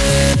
We'll